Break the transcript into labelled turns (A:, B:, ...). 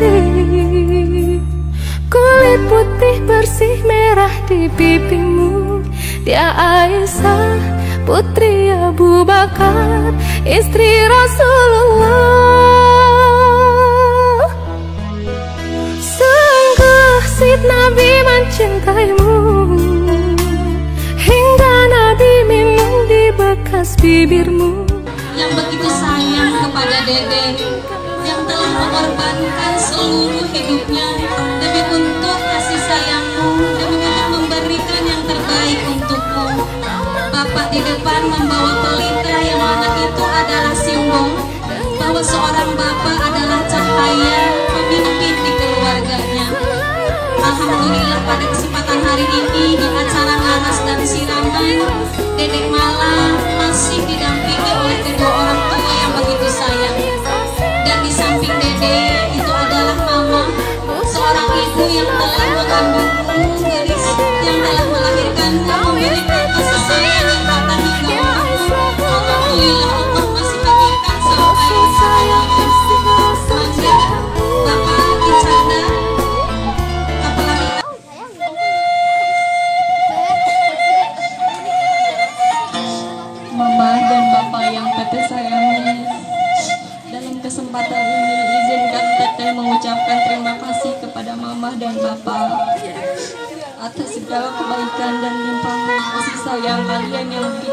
A: negeri Kulit putih bersih merah di pipimu. Dia Aisyah putri Abu Bakar Istri Rasulullah. Sungguh Sid Nabi mencintaimu. Hingga Nabi minum di bekas bibirmu.
B: Yang begitu sayang kepada dede Yang telah mengorbankan seluruh hidupnya Demi untuk kasih sayangmu Demi untuk memberikan yang terbaik untukmu. Bapak di depan membawa pelita yang mana itu adalah simbol Bahwa seorang bapak adalah cahaya pemimpin di keluarganya. Alhamdulillah pada kesempatan hari ini di acara ngaras dan siraman Dedek Mala Mama dan Bapak yang teteh sayangi. Dalam kesempatan ini izinkan teteh mengucapkan terima kasih kepada Mama dan Bapak Atas segala kebaikan dan limpahan kasih sayang kalian yang